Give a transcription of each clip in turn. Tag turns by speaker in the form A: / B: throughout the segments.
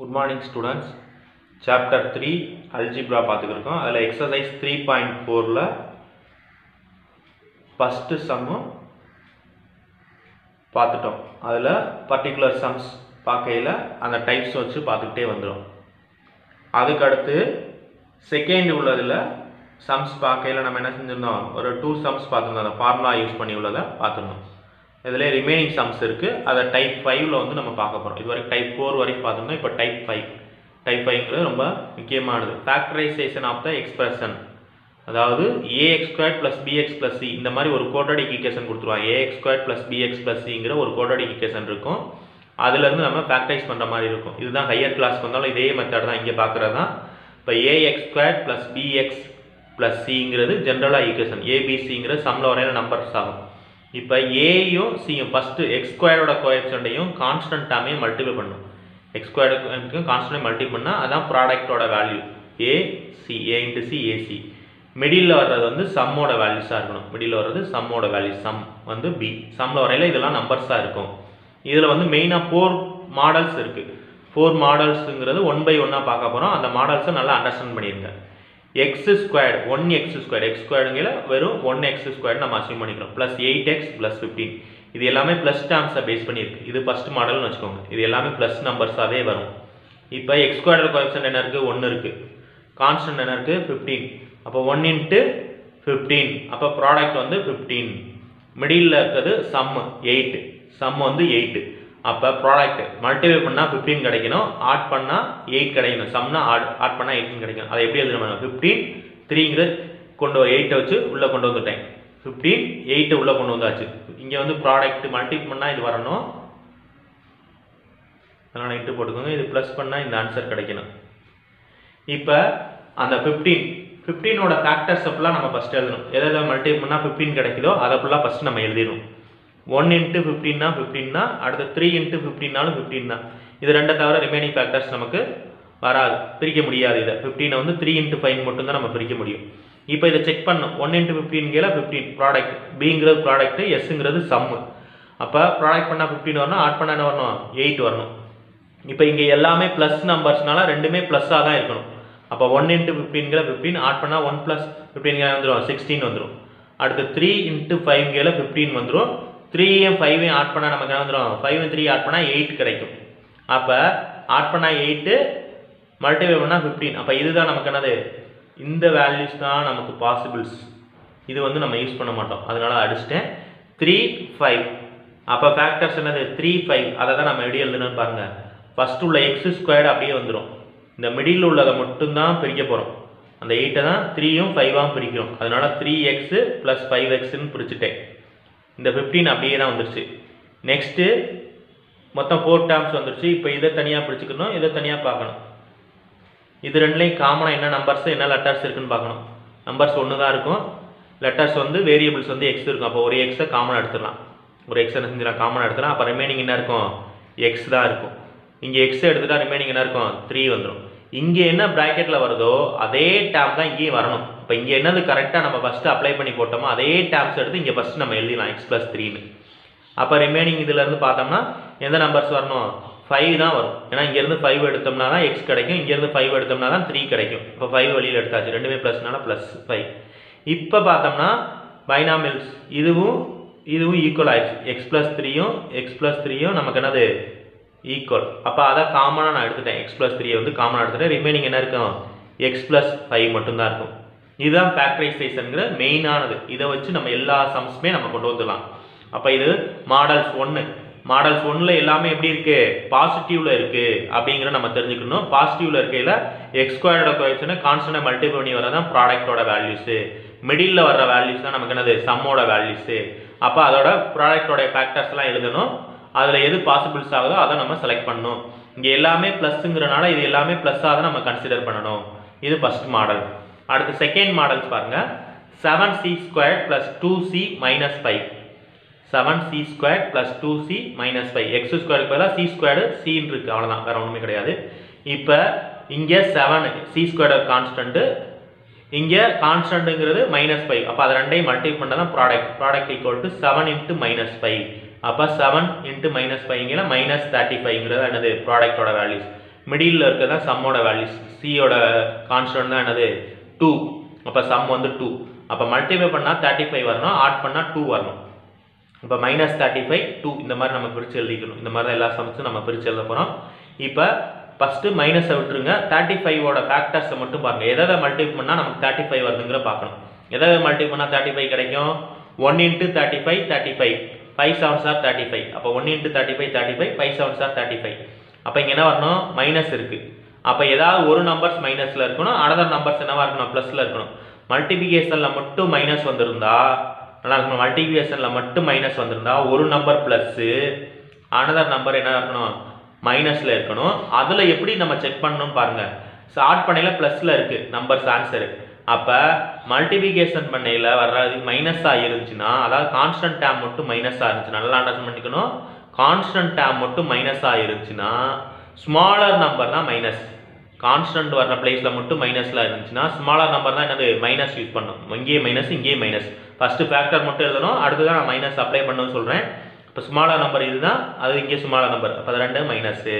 A: Good morning students chapter three algebra பார்த்துக்கிருக்கோம். அதில் exercise three point ஃபோரில் first சம்மும் பார்த்துட்டோம். அதில் பர்டிகுலர் சம்ஸ் பார்க்கையில் அந்த டைப்ஸ் வச்சு பார்த்துக்கிட்டே வந்துடும் அதுக்கடுத்து செகண்ட் உள்ளதில் சம்ஸ் பார்க்கையில் நம்ம என்ன செஞ்சிருந்தோம்? ஒரு டூ சம்ஸ் பார்த்துருந்தோம். அந்த ஃபார்முலா யூஸ் பண்ணி உள்ளதை பார்த்துருந்தோம். இதில் ரிமைனிங் சம்ஸ் இருக்குது அதை டைப் ஃபைவ்ல வந்து நம்ம பார்க்க போகிறோம் இது வரைக்கும் டைப் ஃபோர் வரைக்கும் பார்த்தோம்னா இப்போ டைப் ஃபைவ் டைப் ஃபைவ்ங்கிறது ரொம்ப முக்கியமானது. ஃபேக்டரைசேஷன் ஆஃப் த எக்ஸ்பிரஷன் அதாவது a x square plus b x plus c இந்த மாதிரி ஒரு கோட்டடி ஈக்குவேஷன் கொடுத்துருவாங்க. A x square plus b x plus சிங்கிற ஒரு கோட்டடி ஈக்குவேஷன் இருக்கும். அதுலேருந்து நம்ம ஃபேக்டரைஸ் பண்ணுற மாதிரி இருக்கும். இதுதான் ஹையர் கிளாஸ்க்கு வந்தாலும் இதே மெத்தட் தான். இங்கே பார்க்குறது தான் இப்போ a x square plus b x plus சிங்கிறது ஜென்ரலாக ஈக்குவேஷன் ஏபிசிங்கிற சம்மில் வரையில நம்பர்ஸ் ஆகும். இப்போ ஏயும் சியும் ஃபஸ்ட்டு எக்ஸ் ஸ்கொயரோட கோஎஃபிஷியண்ட்டையும் டேமையும் மல்டிபிள் பண்ணும். எக்ஸ் ஸ்கொயர்டுக்கும் கான்ஸ்டன்ட் மல்டிபிள் பண்ணால் அதான் ப்ராடக்டோட value A C A into C AC middle வர்றது வந்து சம்மோட வேல்யூஸாக இருக்கணும். மிடில் வர்றது சம்மோட வேல்யூ சம் வந்து பி சம்மில் வரையில் இதெல்லாம் நம்பர்ஸாக இருக்கும். இதில் வந்து மெயினாக ஃபோர் மாடல்ஸ் இருக்குது ஃபோர் மாடல்ஸுங்கிறது ஒன் பை ஒன்னாக பார்க்க போகிறோம் அந்த மாடல்ஸை நல்லா அண்டர்ஸ்டாண்ட் பண்ணியிருங்க x squared one x square x ஸ்கொயருங்கிற வெறும் ஒன் எக்ஸ் ஸ்கொயர் நம்ம அசியூம் பண்ணிக்கிறோம். Plus eight x plus fifteen இது எல்லாமே ப்ளஸ் டேர்ம்ஸை பேஸ் பண்ணியிருக்கு. இது ஃபஸ்ட் மாடல்னு வச்சுக்கோங்க. இது எல்லாமே ப்ளஸ் நம்பர்ஸாகவே வரும். இப்போ எக்ஸ் ஸ்கொயர் கோஎஃபிஷியன்ட் என்ன இருக்குது ஒன்று இருக்குது கான்ஸ்டன்ட் என்ன இருக்குது ஃபிஃப்டீன் அப்போ ஒன் இன்ட்டு ஃபிஃப்டீன் அப்போ ப்ராடக்ட் வந்து ஃபிஃப்டீன் மிடில் இருக்கிறது சம்மு எயிட்டு சம் வந்து எயிட்டு அப்போ ப்ராடக்ட் மல்டிபிள் பண்ணால் ஃபிஃப்டீன் கிடைக்கணும் ஆட் பண்ணால் எயிட் கிடைக்கணும். சம்னா ஆட் ஆட் பண்ணால் எயிட்டின் கிடைக்கணும். அதை எப்படி எழுதணும் ஃபிஃப்டீன் த்ரீங்கிறது கொண்டு வர எயிட்டை வச்சு உள்ளே கொண்டு வந்துட்டேன் ஃபிஃப்டீன் எயிட்டை உள்ளே கொண்டு வந்தாச்சு. இங்கே வந்து ப்ராடக்ட் மல்டிபிள் பண்ணால் இது வரணும். அதனால் இன்ட்டு போட்டுக்கோங்க. இது ப்ளஸ் பண்ணால் இந்த ஆன்சர் கிடைக்கணும். இப்போ அந்த ஃபிஃப்டீன் ஃபிஃப்டீனோட ஃபேக்டர்ஸ் ஃபுல்லாக நம்ம ஃபஸ்ட் எழுதணும். எதாவது எதை மல்டிபிள் பண்ணால் ஃபிஃப்டீன் கிடைக்குதோ அதை ஃபுல்லாக ஃபஸ்ட் நம்ம எழுதிடணும். ஒன் இன்ட்டு ஃபிஃப்டீன்னா ஃபிஃப்டீன்னா அடுத்து த்ரீ இன்ட்டு ஃபிஃப்டின்னாலும் ஃபிஃப்டின் தான். இது ரெண்டை தவிர ரிமைனிங் ஃபேக்டர்ஸ் நமக்கு வராது. பிரிக்க முடியாது இதை. ஃபிஃப்டீனை வந்து த்ரீ இன்ட்டு ஃபைவ் மட்டும்தான் நம்ம பிரிக்க முடியும். இப்போ இதை செக் பண்ணணும். ஒன் இன்ட்டு ஃபிஃப்டீன் கேல ஃபிஃப்டீன் ப்ராடக்ட் பிங்கிறது ப்ராடக்ட்டு எஸ்ஸுங்கிறது சம்மு அப்போ ப்ராடக்ட் பண்ணால் ஃபிஃப்டீன் வரணும் ஆட் பண்ணால் என்ன வரணும்? எயிட் வரணும். இப்போ இங்கே எல்லாமே ப்ளஸ் நம்பர்ஸ்னால ரெண்டுமே ப்ளஸ்ஸாக தான் இருக்கணும். அப்போ ஒன் இன்ட்டு ஃபிஃப்டீன்கிற ஃபிஃப்டீன் ஆட் பண்ணால் ஒன் ப்ளஸ் ஃபிஃப்டீன்கிற வந்துடும் சிக்ஸ்டீன் வந்துடும் அடுத்து த்ரீ இன்ட்டு ஃபைவ்கிற ஃபிஃப்டீன் வந்துடும் த்ரீயும் ஃபைவையும் ஆட் பண்ணால் நமக்கு என்ன வந்துடும் ஃபைவ் த்ரீ ஆட் பண்ணால் எயிட் கிடைக்கும். அப்போ ஆட் பண்ணால் எயிட்டு மல்டிபை பண்ணால் ஃபிஃப்டீன் அப்போ இதுதான் நமக்கு என்னது? இந்த வேல்யூஸ் தான் நமக்கு பாசிபிள்ஸ் இது வந்து நம்ம யூஸ் பண்ண மாட்டோம். அதனால் அடிச்சிட்டேன். த்ரீ ஃபைவ் அப்போ ஃபேக்டர்ஸ் என்னது? த்ரீ ஃபைவ் அதை தான் நம்ம எப்படி எழுதணும்னு பாருங்கள் ஃபஸ்ட்டு உள்ள எக்ஸ் ஸ்கொயர்டு அப்படியே வந்துடும் இந்த மிடில் உள்ளதை மட்டும்தான் பிரிக்க போகிறோம் அந்த எயிட்டை தான் த்ரீயும் ஃபைவாகவும் பிரிக்கிறோம். அதனால த்ரீ எக்ஸு ப்ளஸ் ஃபைவ் எக்ஸுன்னு பிரிச்சுட்டேன். இந்த ஃபிஃப்டீன் அப்படியே தான் வந்துருச்சு. நெக்ஸ்ட்டு மொத்தம் ஃபோர் டேர்ம்ஸ் வந்துருச்சு. இப்போ இதை தனியாக பிடிச்சிக்கணும் இதை தனியாக பார்க்கணும். இது ரெண்டுலேயும் காமனாக என்ன நம்பர்ஸ் என்ன லெட்டர்ஸ் இருக்குன்னு பார்க்கணும். நம்பர்ஸ் ஒன்று தான் இருக்கும். லெட்டர்ஸ் வந்து வேரியபிள்ஸ் வந்து எக்ஸ் இருக்கும். அப்போ ஒரு எக்ஸை காமனாக எடுத்துடலாம். ஒரு எக்ஸ் என்ன செஞ்சிடலாம்? காமனாக எடுத்துடலாம். அப்போ ரிமைனிங் என்ன இருக்கும்? எக்ஸ் தான் இருக்கும். இங்கே எக்ஸ் எடுத்துட்டா ரிமைனிங் என்ன இருக்கும்? த்ரீ வந்துடும் இங்கே என்ன ப்ராக்கெட்டில் வருதோ அதே டேம் தான் இங்கேயும் வரணும். இப்போ இங்கே என்னது கரெக்டாக நம்ம ஃபஸ்ட்டு அப்ளை பண்ணி போட்டோமோ அதே டேப்ஸ் எடுத்து இங்கே ஃபஸ்ட்டு நம்ம எழுதிடலாம் எக்ஸ் ப்ளஸ் த்ரீன்னு அப்போ ரிமைனிங் இதிலேருந்து பார்த்தோம்னா எந்த நம்பர்ஸ் வரணும்? ஃபைவ் தான் வரும். ஏன்னா இங்கேருந்து ஃபைவ் எடுத்தோம்னா தான் எக்ஸ் கிடைக்கும் இங்கேருந்து ஃபைவ் எடுத்தோம்னா தான் த்ரீ கிடைக்கும். இப்போ ஃபைவ் வெளியில் எடுத்தாச்சு. ரெண்டுமே ப்ளஸ்னால ப்ளஸ் ஃபைவ் இப்போ பார்த்தோம்னா பைனாமில்ஸ் இதுவும் இதுவும் ஈக்குவல் ஆயிடுச்சு. எக்ஸ் ப்ளஸ் த்ரீயும் எக்ஸ் ப்ளஸ் த்ரீயும் நமக்கு என்னது? ஈக்குவல் அப்போ அதை காமனாக நான் எடுத்துட்டேன். எக்ஸ் ப்ளஸ் த்ரீயை வந்து காமனாக எடுத்துட்டேன். ரிமைனிங் என்ன இருக்கும்? எக்ஸ் ப்ளஸ் ஃபைவ் மட்டும்தான் இருக்கும். இதுதான் ஃபேக்டரைசேஷனுங்கிற மெயினானது இதை வச்சு நம்ம எல்லா சம்ஸுமே நம்ம கொண்டு வந்துடலாம். அப்போ இது மாடல்ஸ் ஒன்று மாடல்ஸ் ஒன்றில் எல்லாமே எப்படி இருக்குது பாசிட்டிவில் இருக்குது அப்படிங்கிற நம்ம தெரிஞ்சுக்கணும். பாசிட்டிவில் இருக்கையில் எக்ஸ்கொயர்டோட ஸ்கொயரோட கான்ஸ்டன்டாக மல்டிபிள் பண்ணி வரதான் ப்ராடக்டோட வேல்யூஸு மிடில் வர்ற வேல்யூஸ் தான் நமக்கு என்னது? சம்மோட வேல்யூஸு அப்போ அதோட ப்ராடக்டோட ஃபேக்டர்ஸ்லாம் எழுதணும். அதில் எது பாசிபிள்ஸ் ஆகுதோ அதை நம்ம செலக்ட் பண்ணணும். இங்கே எல்லாமே ப்ளஸ்ஸுங்கிறனால இது எல்லாமே ப்ளஸ்ஸாக தான் நம்ம கன்சிடர் பண்ணணும். இது ஃபஸ்ட் மாடல் அடுத்து செகண்ட் மாடல்ஸ் பாருங்கள் seven c square plus two c minus five seven c square plus two c minus five x ஸ்கொயருக்கு பதிலாக சி ஸ்கொயர்டு சின்னு இருக்குது அவ்வளோதான் வேறு ஒன்றுமே கிடையாது. இப்போ இங்கே செவன் சி ஸ்கொயர்டு கான்ஸ்டன்ட்டு இங்கே கான்ஸ்டன்ட்டுங்கிறது மைனஸ் ஃபைவ் அப்போ அதை ரெண்டையும் மல்டி பண்ணால் தான் product product equal to seven into minus five அப்போ செவன் இன்ட்டு மைனஸ் ஃபைவ்ங்கிற மைனஸ் தேர்ட்டி ஃபைவ்ங்கிறது என்னது? ப்ராடக்டோட வேல்யூஸ் மிடில் இருக்கிறது தான் சம்மோட வேல்யூஸ் சியோட கான்ஸ்டன்ட் தான் என்னது? டூ அப்போ சம் வந்து டூ அப்போ மல்டிப்ளை பண்ணால் தேர்ட்டி ஃபைவ் வரணும் ஆட் பண்ணால் டூ வரணும். இப்போ மைனஸ் தேர்ட்டி ஃபைவ் டூ இந்த மாதிரி நம்ம பிரித்து எழுதிக்கணும். இந்த மாதிரி தான் எல்லா சம்ஸும் நம்ம பிரித்து எழுத போகிறோம் இப்போ ஃபஸ்ட்டு மைனஸை விட்டுருங்க. தேர்ட்டி ஃபைவோட ஃபேக்டர்ஸை மட்டும் பாருங்கள் எதை மல்டிப்ளை பண்ணால் நமக்கு தேர்ட்டி ஃபைவ் வருதுங்கிற பார்க்கணும். எதை மல்டிப் பண்ணால் தேர்ட்டி ஃபைவ் கிடைக்கும்? One into thirty five thirty five five seven sir thirty five அப்போ one into thirty five thirty five five seven sir thirty five அப்போ இங்கே என்ன வரணும்? மைனஸ் இருக்குது அப்போ ஏதாவது ஒரு நம்பர்ஸ் மைனஸில் இருக்கணும் அனதர் நம்பர்ஸ் என்னவாக இருக்கணும் ப்ளஸில் இருக்கணும். மல்டிபிகேஷனில் மட்டும் மைனஸ் வந்திருந்தா நல்லா இருக்கணும். மல்டிபிகேஷனில் மட்டும் மைனஸ் வந்திருந்தா ஒரு நம்பர் ப்ளஸ்ஸு அனதர் நம்பர் என்ன இருக்கணும்? மைனஸில் இருக்கணும். அதில் எப்படி நம்ம செக் பண்ணணும் பாருங்கள் ஷார்ட் பண்ணையில் ப்ளஸில் இருக்குது நம்பர்ஸ் ஆன்சரு அப்போ மல்டிபிகேஷன் பண்ணையில் வர்றது மைனஸாக இருந்துச்சுன்னா அதாவது கான்ஸ்டன்ட் டேம் மட்டும் மைனஸாக இருந்துச்சு. நல்லா அண்டர்ஸ்டாண்ட் பண்ணிக்கணும். கான்ஸ்டன்ட் டேம் மட்டும் மைனஸாக இருந்துச்சுன்னா ஸ்மாலர் நம்பர்னால் மைனஸ் கான்ஸ்டன்ட் வர்ற பிளேஸில் மட்டும் மைனஸில் இருந்துச்சுன்னா ஸ்மாலர் நம்பர் தான் என்னது? மைனஸ் யூஸ் பண்ணும். இங்கேயே மைனஸ் இங்கேயே மைனஸ் ஃபஸ்ட்டு ஃபேக்டர் மட்டும் எழுதணும். அடுத்து தான் நான் மைனஸ் அப்ளை பண்ணணும்னு சொல்கிறேன் இப்போ ஸ்மாலர் நம்பர் இதுதான். அது இங்கே ஸ்மாலர் நம்பர் அப்போ அது ரெண்டு மைனஸு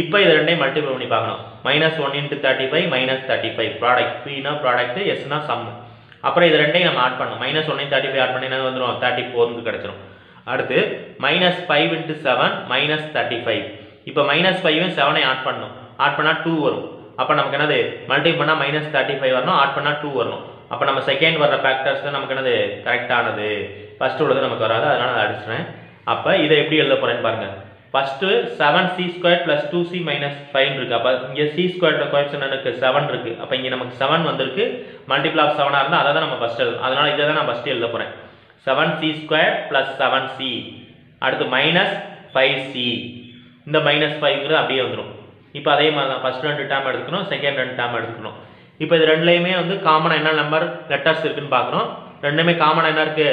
A: இப்போ இது ரெண்டையும் மல்டிபிள் பண்ணி பார்க்கணும். Minus one into thirty five minus thirty five product பினா ப்ராடக்ட் எஸ்னா சம் அப்புறம் இது ரெண்டையும் நம்ம ஆட் பண்ணணும். மைனஸ் ஒன்னையும் தேர்ட்டி ஃபைவ் ஆட் பண்ணி என்ன வந்துடும் தேர்ட்டி ஃபோர்னு கிடச்சிரும். அடுத்து minus five into seven minus thirty five இப்போ மைனஸ் ஃபைவும் செவனை ஆட் பண்ணணும். ஆட் பண்ணால் டூ வரும். அப்போ நமக்கு என்னது? மல்டிபிள் பண்ணால் மைனஸ் தேர்ட்டி ஃபைவ் வரணும். ஆட் பண்ணால் டூ வரணும். அப்போ நம்ம செகண்ட் வர்ற ஃபேக்டர்ஸ் தான் நமக்கு என்னது? கரெக்டானது ஃபஸ்ட்டு உள்ளது நமக்கு வராது. அதனால் நான் அடிச்சிடுறேன். அப்போ இதை எப்படி எழுத போகிறேன்னு பாருங்கள் first seven c square plus two c minus five இருக்குது அப்போ இங்கே சி ஸ்கொயர் கோஎப்ஷன் எனக்கு செவன் இருக்குது அப்போ இங்கே நமக்கு செவன் வந்திருக்கு. மல்டிபிள் ஆஃப் செவனாக இருந்தால் அதை தான் நம்ம ஃபஸ்ட் எழுதணும். அதனால் இதை தான் நான் ஃபஸ்ட்டு எழுத போகிறேன் seven c square plus seven c அடுத்து மைனஸ் ஃபைவ் சி இந்த மைனஸ் ஃபைவ்ங்கிறது அப்படியே வந்துடும் இப்போ அதே மாதிரி தான். ஃபஸ்ட் ரெண்டு டேம் எடுத்துக்கணும் செகண்ட் ரெண்டு டேம் எடுத்துக்கணும். இப்போ இது ரெண்டுலேயுமே வந்து காமனாக என்ன நம்பர் லெட்டர்ஸ் இருக்குன்னு பார்க்குறோம். ரெண்டுமே காமனாக என்ன இருக்குது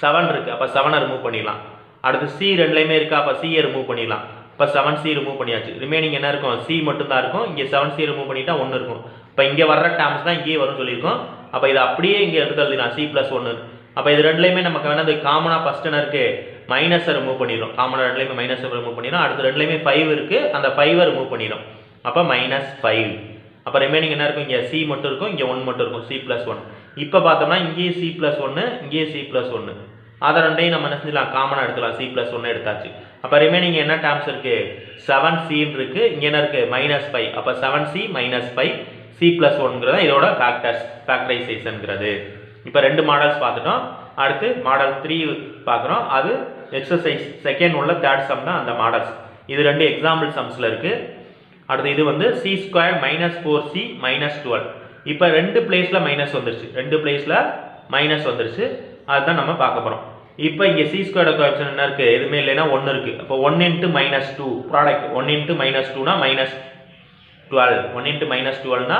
A: செவன் இருக்குது அப்போ செவனை ரிமூவ் பண்ணிடலாம். அடுத்து சி ரெண்டுலேயுமே இருக்கா? அப்போ சியை ரிமூவ் பண்ணிடலாம். இப்போ செவன் சி ரிமூவ் பண்ணியாச்சு. ரிமைனிங் என்ன இருக்கும்? சி மட்டும் தான் இருக்கும். இங்கே செவன் சி ரிமூவ் பண்ணிட்டா ஒன்று இருக்கும். இப்போ இங்கே வர்ற டேர்ம்ஸ் தான் இங்கேயே வரும்னு சொல்லியிருக்கோம். அப்போ இதை அப்படியே இங்கே எடுத்து எழுதிடலாம். சி ப்ளஸ் ஒன்று அப்போ இது ரெண்டுலேயுமே நமக்கு வேணா இந்த காமனாக ஃபஸ்ட் என்ன இருக்குது மைனஸை ரிமூவ் பண்ணிடும் காமனாக ரெண்டுலேயுமே மைனஸை ரிமூவ் பண்ணிடும் அடுத்து ரெண்டுலேயுமே ஃபைவ் இருக்குது அந்த ஃபைவை ரிமூவ் பண்ணிடும் அப்போ மைனஸ் ஃபைவ் அப்போ ரிமைனிங் என்ன இருக்கும்? இங்கே சி மட்டும் இருக்கும். இங்கே ஒன் மட்டும் இருக்கும். சி ப்ளஸ் ஒன் இப்போ பார்த்தோம்னா இங்கேயே சி ப்ளஸ் ஒன்று இங்கேயே சி ப்ளஸ் ஒன்று அதை ரெண்டையும் நம்ம என்ன செஞ்சலாம் காமனாக எடுத்துக்கலாம் சி ப்ளஸ் ஒன்று எடுத்தாச்சு. அப்போ ரிமைனிங் என்ன டேர்ம்ஸ் இருக்குது செவன் சின்னு இருக்குது இங்கே என்ன இருக்குது மைனஸ் ஃபைவ் அப்போ seven c minus five c plus ஒன்ங்கிறது இதோட ஃபேக்டர்ஸ் ஃபேக்டரைசேஷனுங்கிறது இப்போ ரெண்டு மாடல்ஸ் பார்த்துட்டோம். அடுத்து மாடல் த்ரீ பார்க்குறோம். அது எக்ஸசைஸ் செகண்ட் உள்ள தேர்ட் சம் தான் அந்த மாடல்ஸ் இது ரெண்டு எக்ஸாம்பிள் சம்ஸில் இருக்குது அடுத்து இது வந்து c square minus four c minus twelve இப்போ ரெண்டு பிளேஸில் மைனஸ் வந்துருச்சு. ரெண்டு பிளேஸில் மைனஸ் வந்துருச்சு. அதுதான் நம்ம பார்க்க போகிறோம் இப்போ இங்கே சி ஸ்கொயர் கோஎப்ஷன் என்ன இருக்குது எதுவுமே இல்லைன்னா ஒன்று இருக்குது அப்போ one into minus two product one into minus டூனா minus twelve one into minus டுவெல்னா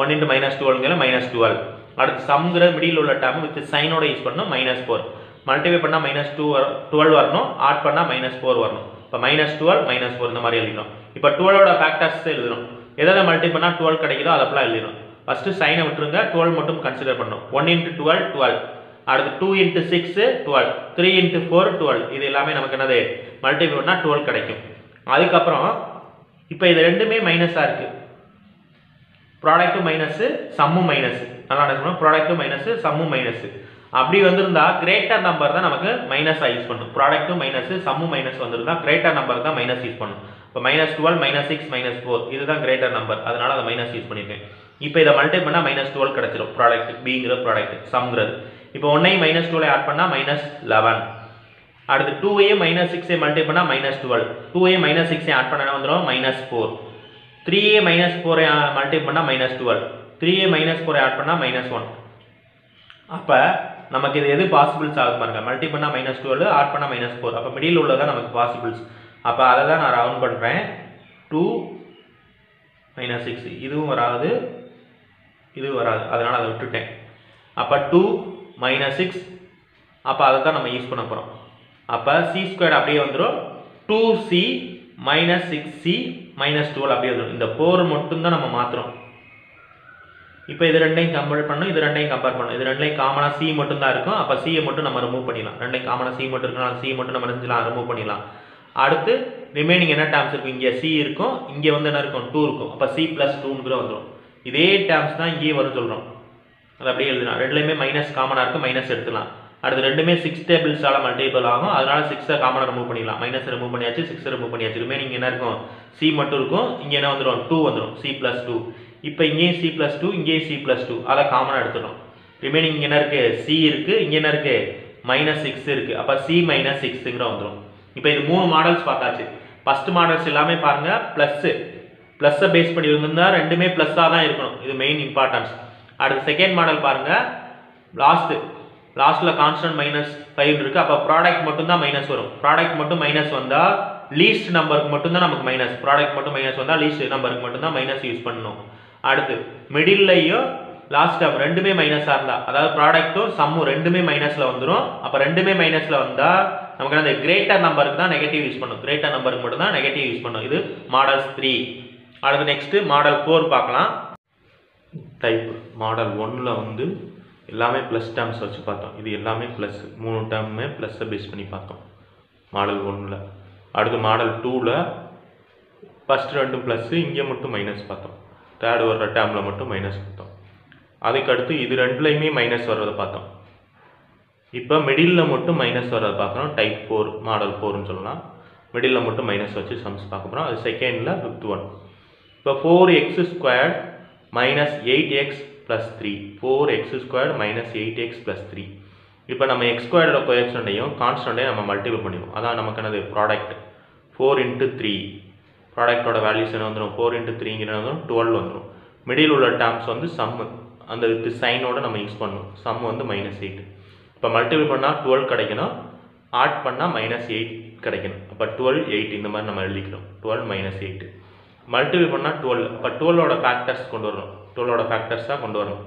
A: one into minus டுவெல்ங்கிற மைனஸ் டுவெல் அடுத்து சம்ங்கிற மிடில் உள்ள டேர்ம் வித் சைனோட யூஸ் பண்ணணும் மைனஸ் ஃபோர் மல்டிபை பண்ணால் மைனஸ் டூ வரும் டுவெல் வரணும் ஆட் பண்ணால் மைனஸ் ஃபோர் வரணும். இப்போ மைனஸ் டுவெல் மைனஸ் ஃபோர் இந்த மாதிரி எழுதிடும் இப்போ டுவெலோட ஃபேக்டர்ஸ் எழுதணும். எதாவது மல்டி பண்ணால் டுவெல் கிடைக்குதோ அதெல்லாம் எழுதிடும் ஃபஸ்ட்டு சைனை விட்டுருங்க டுவெல் மட்டும் கன்சிடர் பண்ணணும் ஒன் இன்ட்டு டுவெல் டுவெல் அடுத்து two into six twelve three into four twelve இது எல்லாமே நமக்கு என்னது? மல்டிபை பண்ணால் டுவெல் கிடைக்கும். அதுக்கப்புறம் இப்போ இது ரெண்டுமே மைனஸாக இருக்குது ப்ராடக்ட்டும் மைனஸு சம்மும் மைனஸு நல்லா என்ன ப்ராடக்ட்டும் மைனஸு சம்மும் மைனஸு அப்படி வந்திருந்தா கிரேட்டர் நம்பர் தான் நமக்கு மைனஸாக யூஸ் பண்ணும். ப்ராடக்ட்டும் மைனஸு சம்மும் மைனஸ் வந்திருந்தா கிரேட்டர் நம்பர் தான் மைனஸ் யூஸ் பண்ணும். இப்போ minus twelve minus six minus four இதுதான் கிரேட்டர் நம்பர் அதனால் அதை மைனஸ் யூஸ் பண்ணியிருக்கேன் இப்போ இதை மல்டிப் பண்ணால் மைனஸ் டுவெல் கிடச்சிரும். ப்ராடக்ட் பிங்கிற ப்ராடக்ட் சம்ங்கிறது இப்போ ஒன்னையும் மைனஸ் டுவெல் ஆட் பண்ணால் மைனஸ் லெவன் அடுத்து டூவையும் மைனஸ் சிக்ஸை மல்டிப் பண்ணால் மைனஸ் டுவெல் டூவையும் மைனஸ் சிக்ஸை ஆட் பண்ணால் வந்துடும் minus four three a minus ஃபோரை மல்டிப் பண்ணால் minus twelve three minus four add பண்ணால் மைனஸ் ஒன் அப்போ நமக்கு இது எது பாசிபிள்ஸ் ஆகும் பாருங்க. மல்டி பண்ணால் மைனஸ் டுவெல் ஆட் பண்ணால் மைனஸ் ஃபோர் அப்போ மிடில் உள்ளதான் நமக்கு பாசிபிள்ஸ் அப்போ அதை தான் நான் ரவுண்ட் பண்ணுறேன் டூ மைனஸ் சிக்ஸ் இதுவும் வராது. இதுவும் வராது. அதனால் அதை விட்டுட்டேன். அப்போ டூ மைனஸ் சிக்ஸ் அப்போ அதை தான் நம்ம யூஸ் பண்ண போகிறோம் அப்போ சி ஸ்கொயர் அப்படியே வந்துடும் two c minus six c minus twelve அப்படியே வந்துடும் இந்த ஃபோர் மட்டும்தான் நம்ம மாற்றுறோம் இப்போ இது ரெண்டையும் கம்பேர் பண்ணணும் இது ரெண்டையும் கம்பேர் பண்ணணும். இது ரெண்டையும் காமனாக சி மட்டும் தான் இருக்கும். அப்போ சியை மட்டும் நம்ம ரிமூவ் பண்ணிடலாம். ரெண்டையும் காமனாக சி மட்டும் இருக்கனால சி மட்டும் நம்ம செஞ்சலாம் ரிமூவ் பண்ணிடலாம். அடுத்து ரிமைனிங் என்ன டேர்ம்ஸ் இருக்கும்? இங்கே சி இருக்கும். இங்கே வந்து என்ன இருக்கும்? டூ இருக்கும். அப்போ சி ப்ளஸ் டூங்கிற வந்துடும் இதே டேர்ம்ஸ் தான் இங்கேயே வரும் சொல்கிறோம் அது அப்படியே எழுதலாம். ரெண்டுலையுமே மைனஸ் காமனாக இருக்குது மைனஸ் எடுத்துலாம் அடுத்து ரெண்டுமே சிக்ஸ் டேபிள்ஸால் மல்டிபிள் ஆகும். அதனால சிக்ஸை காமனாக ரிமூவ் பண்ணிடலாம். மைனஸ் ரிமூவ் பண்ணியாச்சு சிக்ஸ் ரிமூவ் பண்ணியாச்சு. ரிமைனிங் என்ன இருக்கும்? சி மட்டும் இருக்கும். இங்கே என்ன வந்துடும் டூ வந்துடும் சி ப்ளஸ் டூ இப்போ இங்கேயும் சி ப்ளஸ் டூ இங்கேயும் சி ப்ளஸ் டூ அதை காமனாக எடுத்துடும் ரிமைனிங் இங்கே என்ன இருக்குது சி இருக்குது இங்கே என்ன இருக்குது மைனஸ் சிக்ஸ் இருக்குது அப்போ சி மைனஸ் சிக்ஸுங்கிற வந்துடும் இப்போ இது மூணு மாடல்ஸ் பார்த்தாச்சு. ஃபஸ்ட் மாடல்ஸ் எல்லாமே பாருங்கள் ப்ளஸ்ஸு ப்ளஸ்ஸை பேஸ் பண்ணி இருந்திருந்தா ரெண்டுமே ப்ளஸ்ஸாக தான் இருக்கணும். இது மெயின் இம்பார்ட்டன்ஸ் அடுத்து செகண்ட் மாடல் பாருங்கள் லாஸ்ட்டு லாஸ்ட்டில் கான்ஸ்டன்ட் மைனஸ் ஃபைவ் இருக்குது அப்போ ப்ராடக்ட் மட்டும் தான் மைனஸ் வரும். ப்ராடக்ட் மட்டும் மைனஸ் வந்தால் லீஸ்ட் நம்பருக்கு மட்டும் தான் நமக்கு மைனஸ் ப்ராடக்ட் மட்டும் மைனஸ் வந்தால் லீஸ்ட் நம்பருக்கு மட்டும் தான் மைனஸ் யூஸ் பண்ணணும். அடுத்து மிடில்லையோ லாஸ்ட் டேர்ம் ரெண்டுமே மைனஸாக இருந்தால் அதாவது ப்ராடக்ட்டும் சம்மும் ரெண்டுமே மைனஸில் வந்துடும் அப்போ ரெண்டுமே மைனஸில் வந்தால் நமக்கு அந்த கிரேட்டர் நம்பருக்கு தான் நெகட்டிவ் யூஸ் பண்ணும். கிரேட்டர் நம்பருக்கு மட்டும் தான் நெகட்டிவ் யூஸ் பண்ணும். இது மாடல்ஸ் த்ரீ அடுத்து நெக்ஸ்ட்டு மாடல் ஃபோர் பார்க்கலாம். டைப் மாடல் ஒன்னில் வந்து எல்லாமே ப்ளஸ் டேர்ம்ஸ் வச்சு பார்த்தோம். இது எல்லாமே ப்ளஸ் மூணு டேர்முமே ப்ளஸ்ஸை பேஸ் பண்ணி பார்த்தோம். மாடல் ஒன்னில் அடுத்து மாடல் டூவில் ஃபஸ்ட் ரெண்டும் ப்ளஸ்ஸு இங்கே மட்டும் மைனஸ் பார்த்தோம். தேர்ட் வர்ற டேர்மில் மட்டும் மைனஸ் கொடுத்தோம். அதுக்கடுத்து இது ரெண்டுலையுமே மைனஸ் வர்றதை பார்த்தோம். இப்போ மிடிலில் மட்டும் மைனஸ் வர்றதை பார்க்குறோம். டைப் ஃபோர் மாடல் ஃபோர்னு சொல்லலாம். மிடிலில் மட்டும் மைனஸ் வச்சு சம்ஸ் பார்க்க போகிறோம் அது செகண்டில் ஃபிஃப்த் ஒன் இப்போ four x square minus eight x plus three four x square minus eight x plus three இப்போ நம்ம எக்ஸ் ஸ்கொயரோட கோஎஃபிஷண்ட்டையும் கான்ஸ்டண்ட்டையும் நம்ம மல்டிபிள் பண்ணிடுவோம். அதான் நமக்கு என்னது? ப்ராடக்ட் ஃபோர் இன்ட்டு த்ரீ ப்ராடக்டோட வேல்யூஸ் என்ன வந்துடும் ஃபோர் இன்ட்டு த்ரீங்கிற வந்துடும் டுவெல் வந்துடும் மிடில் உள்ள டேர்ம்ஸ் வந்து சம்மு அந்த வித் சைனோட நம்ம யூஸ் பண்ணணும். சம் வந்து மைனஸ் எயிட் இப்போ மல்டிபிள் பண்ணால் டுவெல் கிடைக்கணும். ஆட் பண்ணால் மைனஸ் எயிட் கிடைக்கணும். அப்போ டுவெல் எயிட் இந்த மாதிரி நம்ம எழுதிக்கிறோம். டுவெல் மைனஸ் எயிட் மல்டிபிள் பண்ணால் டுவெல் அப்போ டுவெலோட ஃபேக்டர்ஸ் கொண்டு வரணும். டுவெலோட ஃபேக்டர்ஸாக கொண்டு வரணும்.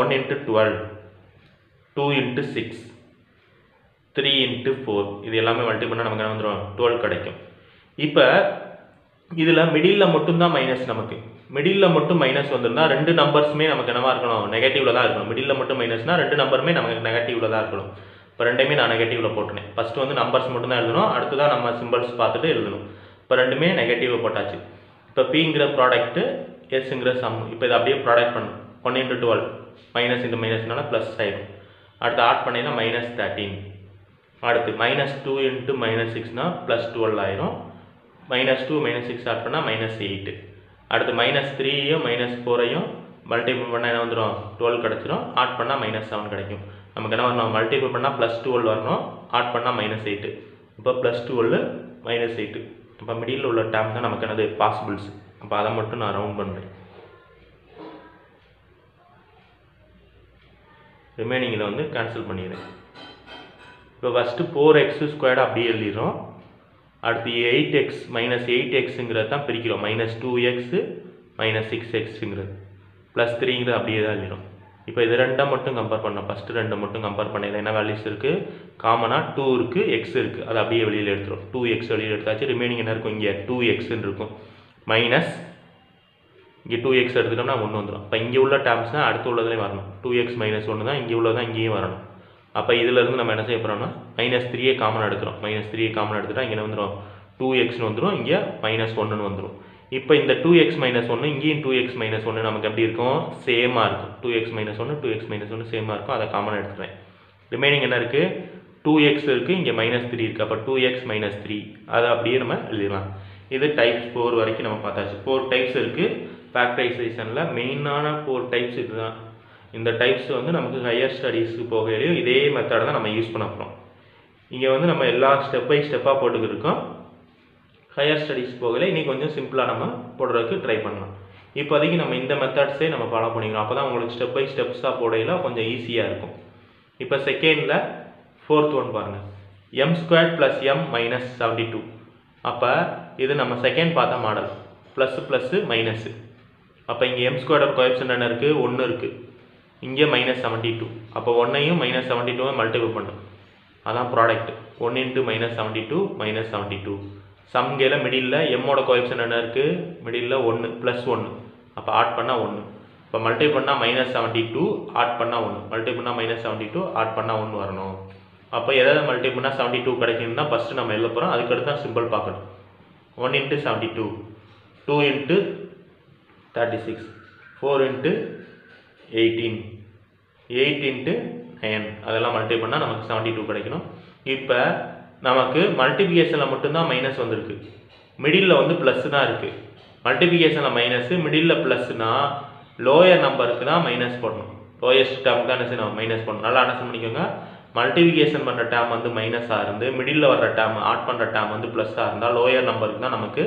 A: One into twelve two into six three into four இது எல்லாமே மல்டிபிள் பண்ணால் நமக்கு என்ன வந்துடும் டுவெல் கிடைக்கும். இப்போ இதில் மிடில் மட்டும்தான் மைனஸ் நமக்கு. மிடில் மட்டும் மைனஸ் வந்திருந்தா ரெண்டு நம்பர்ஸுமே நமக்கு என்னவா இருக்கணும்? நெகட்டிவ்ல தான் இருக்கணும். மிடில் மட்டும் மைனஸ்னா ரெண்டு நம்பருமே நமக்கு நெகட்டிவ்ல தான் இருக்கணும். இப்போ ரெண்டுமே நான் நெகட்டிவ்ல போட்டுனேன் ஃபர்ஸ்ட் வந்து நம்பர்ஸ் மட்டும் தான் எழுதணும். அடுத்து தான் நம்ம சிம்பிள்ஸ் பார்த்துட்டு எழுதணும். இப்போ ரெண்டுமே நெகட்டிவ் போட்டாச்சு. இப்போ பிங்கிற ப்ராடக்ட்டு எஸ்ங்கிற சம் இப்போ இதை அப்படியே ப்ராடக்ட் பண்ணும் one into twelve minus into மைனஸ்னால plus ஆயிடும். அடுத்து ஆட் பண்ணினா மைனஸ் தேர்ட்டீன் அடுத்து மைனஸ் டூ இன்ட்டு மைனஸ் சிக்ஸ்னால் ப்ளஸ் டுவெல் ஆயிரும். Minus two minus six add பண்ணால் மைனஸ் எயிட்டு அடுத்து மைனஸ் த்ரீயும் மைனஸ் ஃபோரையும் மல்டிபிள் பண்ணால் என்ன வந்துடும் டுவெல் கிடச்சிரும். ஆட் பண்ணால் மைனஸ் செவன் கிடைக்கும். நமக்கு என்ன வரணும்? மல்டிபிள் பண்ணால் ப்ளஸ் டுவெல் வரணும். ஆட் பண்ணால் மைனஸ் எயிட்டு இப்போ ப்ளஸ் டுவெல் மைனஸ் எயிட்டு இப்போ மிடில் உள்ள டேம் தான் நமக்கு என்னது? பாசிபிள்ஸ் அப்போ அதை மட்டும் நான் ரவுண்ட் பண்ணுறேன் ரிமைனிங்கில் வந்து கேன்சல் பண்ணிடுறேன். இப்போ ஃபஸ்ட்டு ஃபோர் எக்ஸ் ஸ்கொயர்டு அப்படியே எழுதிடுறோம். அடுத்து எயிட் எக்ஸ் மைனஸ் எயிட் எக்ஸுங்கிறது தான் பிரிக்கிறோம். Minus two x minus six எக்ஸுங்கிறது plus த்ரீங்கிறது அப்படியே தான் எழுதிடும் இப்போ இது ரெண்டை மட்டும் கம்பேர் பண்ணோம். ஃபஸ்ட்டு ரெண்டை மட்டும் கம்பேர் பண்ணல என்ன வேல்யூஸ் இருக்குது காமனாக டூ இருக்குது எக்ஸ் இருக்குது அதை அப்படியே வெளியில் எடுத்துரும் டூ எக்ஸ் வெளியில் எடுத்தாச்சு. ரிமைனிங் என்ன இருக்கும்? இங்கே டூ எக்ஸ்ன்னு இருக்கும். மைனஸ் இங்கே டூ எக்ஸ் எடுத்துட்டோம்னா ஒன்று வந்துடும் இப்போ இங்கே உள்ள டேர்ம்ஸ் தான் அடுத்து உள்ளதுலேயும் வரணும். டூ எக்ஸ் மைனஸ் ஒன்று தான் இங்கே உள்ளதான் இங்கேயும் வரணும். அப்போ இதிலேருந்து நம்ம என்ன செய்ய போகிறோம்னா மைனஸ் த்ரீயே காமன் எடுக்கிறோம். மைனஸ் த்ரீயே காமன் எடுத்துகிட்டா இங்கே என்ன வந்துடும் டூ எக்ஸ்னு வந்துடும் இங்கே மைனஸ் ஒன்றுன்னு வந்துடும் இப்போ இந்த டூ எக்ஸ் மைனஸ் ஒன்று இங்கேயும் டூ எக்ஸ் மைனஸ் ஒன்று நமக்கு எப்படி இருக்கும்? சேமாக இருக்கும். டூ எக்ஸ் மைனஸ் ஒன்று டூ எக்ஸ் மைனஸ் ஒன்று சேமாக இருக்கும். அதை காமன் எடுத்துகிறேன் ரிமைனிங் என்ன இருக்குது டூ எக்ஸ் இருக்குது இங்கே மைனஸ் த்ரீ இருக்குது அப்போ டூ எக்ஸ் மைனஸ் த்ரீ அதை அப்படியே நம்ம எழுதிடலாம். இது டைப்ஸ் ஃபோர் வரைக்கும் நம்ம பார்த்தாச்சு. ஃபோர் டைப்ஸ் இருக்குது ஃபேக்டரைசேஷனில் மெயினான ஃபோர் டைப்ஸ் இதுதான். இந்த டைப்ஸ் வந்து நமக்கு ஹையர் ஸ்டடீஸுக்கு போகையிலையும் இதே மெத்தடை தான் நம்ம யூஸ் பண்ண போகிறோம் இங்கே வந்து நம்ம எல்லா ஸ்டெப் பை ஸ்டெப்பாக போட்டுக்கிருக்கோம் ஹையர் ஸ்டடீஸ் போகல இன்னைக்கு கொஞ்சம் சிம்பிளாக நம்ம போடுறதுக்கு ட்ரை பண்ணலாம். இப்போதைக்கு நம்ம இந்த மெத்தட்ஸே நம்ம ஃபாலோ பண்ணிக்கிறோம். அப்போ தான் உங்களுக்கு ஸ்டெப் பை ஸ்டெப்ஸாக போடையில கொஞ்சம் ஈஸியாக இருக்கும். இப்போ செகண்டில் ஃபோர்த் ஒன் பாருங்கள் m square plus m minus seventy two அப்போ இது நம்ம செகண்ட் பார்த்த மாடல் ப்ளஸ் ப்ளஸ்ஸு மைனஸு அப்போ இங்கே எம் ஸ்கொயர் கோஎப்ஷன் என்ன இருக்குது ஒன்று இருக்குது இங்கே மைனஸ் செவன்ட்டி டூ அப்போ ஒன்னையும் மைனஸ் செவன்ட்டி டூவை மல்டிபிள் பண்ணும் அதான் product one into minus seventy two minus seventy two சம்கேல middle எம்மோட கோஎப்ஷன் என்ன இருக்குது மிடில் ஒன்று ப்ளஸ் ஒன்று. அப்போ ஆட் பண்ணால் ஒன்று. இப்போ மல்டி பண்ணால் மைனஸ் செவன்ட்டி டூ ஆட் பண்ணால் ஒன்று. மல்டி பண்ணால் மைனஸ் செவன்ட்டி டூ ஆட் பண்ணால் ஒன்று வரணும். அப்போ எதாவது மல்டி பண்ணால் செவன்ட்டி டூ கிடைக்குதுன்னா ஃபஸ்ட்டு நம்ம எழுத போகிறோம் அதுக்கடுத்து தான் சிம்பிள் பார்க்கணும். One into seventy two two into thirty six four into eighteen eight into nine அதெல்லாம் மல்டி பண்ணால் நமக்கு செவன்ட்டி டூ கிடைக்கணும். இப்போ நமக்கு மல்டிபிகேஷனில் மட்டும்தான் மைனஸ் வந்திருக்கு. மிடில் வந்து ப்ளஸ் தான் இருக்குது மல்டிபிகேஷனில் மைனஸு மிடில் ப்ளஸ்னால் லோயர் நம்பருக்கு தான் மைனஸ் பண்ணணும் லோயஸ்ட் டேர்ம் தான் என்ன செய்யணும்? மைனஸ் பண்ணணும் நல்லா அண்டர்ஸ்டாண்ட் பண்ணிக்கோங்க. மல்டிபிகேஷன் பண்ணுற டேம் வந்து மைனஸாக இருந்து மிடில் வர்ற டேம் ஆட் பண்ணுற டேம் வந்து ப்ளஸ்ஸாக இருந்தால் லோயர் நம்பருக்கு தான் நமக்கு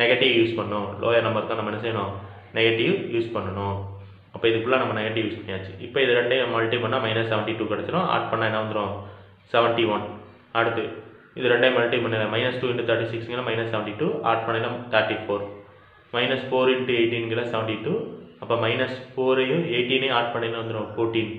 A: நெகட்டிவ் யூஸ் பண்ணணும் லோயர் நம்பருக்கு தான் நம்ம என்ன செய்யணும்? நெகட்டிவ் யூஸ் பண்ணணும். அப்போ இதுக்குள்ளே நம்ம நெகட்டிவ் யூஸ் பண்ணியாச்சு. இப்போ இது ரெண்டையும் மல்டி பண்ணால் மைனஸ் செவன்ட்டி டூ கிடச்சிரும். ஆட் பண்ணால் என்ன வந்துடும் செவன்ட்டி ஒன் அடுத்து இது ரெண்டையும் மல்டி பண்ணல மைனஸ் டூ இன்ட்டு தேர்ட்டி சிக்ஸ்ங்கிற மைனஸ் செவன்ட்டி டூ ஆட் பண்ணினா thirty four minus four into எயிட்டீன்கிற seventy two அப்போ மைனஸ் ஃபோரையும் எயிட்டீனையும் ஆட் பண்ணினா வந்துடும் ஃபோர்டீன்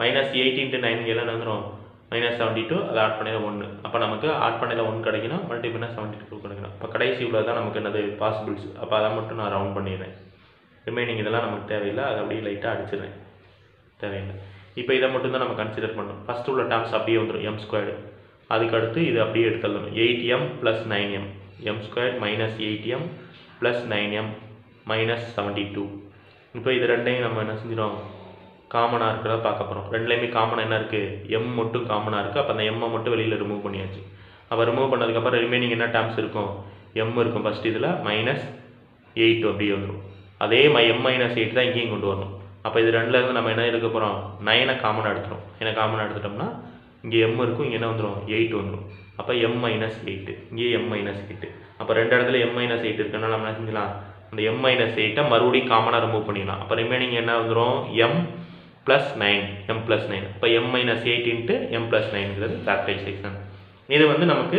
A: மைனஸ் எயிட் இன்ட்டு நைன்கெல்லாம் வந்துடும் மைனஸ் செவன்ட்டி டூ அதை ஆட் பண்ணிடலாம் ஒன்று அப்போ நமக்கு ஆட் பண்ணியில் ஒன்று கிடைக்கணும். மல்டி பண்ணால் செவன்ட்டி டூ கிடைக்கணும். இப்போ கடைசி உள்ள தான் நமக்கு என்னது? பாசிபிள்ஸ் அப்போ அதை மட்டும் நான் ரவுண்ட் பண்ணிடுறேன். ரிமைனிங் இதெல்லாம் நமக்கு தேவையில்லை அதை அப்படியே லைட்டாக அடிச்சிடுறேன். தேவையில்லை. இப்போ இதை மட்டும் தான் நம்ம கன்சிடர் பண்ணணும். ஃபஸ்ட்டு உள்ள டேர்ம்ஸ் அப்படியே வந்துடும் எம் ஸ்கொயர்டு அதுக்கு அடுத்து இது அப்படியே எடுத்துடணும் eight m plus nine m m square minus eight m plus nine m minus seventy two இப்போ இது ரெண்டையும் நம்ம என்ன செஞ்சிடும் காமனாக இருக்கிறத பார்க்க போகிறோம் ரெண்டுலேயுமே காமனாக என்ன இருக்குது எம் மட்டும் காமனாக இருக்குது அப்போ அந்த எம்மை மட்டும் வெளியில் ரிமூவ் பண்ணியாச்சு. அப்போ ரிமூவ் பண்ணதுக்கப்புறம் ரிமைனிங் என்ன டேர்ம்ஸ் இருக்கும்? எம் இருக்கும். ஃபஸ்ட் இதில் மைனஸ் எயிட் அப்படியே வந்துடும் அதே மை எம் மைனஸ் எயிட் தான் இங்கேயும் கொண்டு வரணும். அப்போ இது ரெண்டுலேருந்து நம்ம என்ன எடுக்க போகிறோம் நைனை காமனாக எடுத்துரும் ஏன்னா காமனாக எடுத்துட்டோம்னா இங்கே எம் இருக்கும் இங்கே என்ன வந்துடும் எயிட் வந்துடும் அப்போ எம் மைனஸ் எயிட்டு இங்கே எம் மைனஸ் எயிட்டு அப்போ ரெண்டு இடத்துல எம் மைனஸ் எயிட் இருக்குன்னா நம்ம என்ன செஞ்சலாம் அந்த எம் மைனஸ் எயிட்டை மறுபடியும் காமனாக ரிமூவ் பண்ணிடலாம். அப்போ ரிமைனிங் என்ன வந்துடும் m plus nine m plus nine இப்போ m minus eight into m plus நைன்ங்கிறது factorisation இது வந்து நமக்கு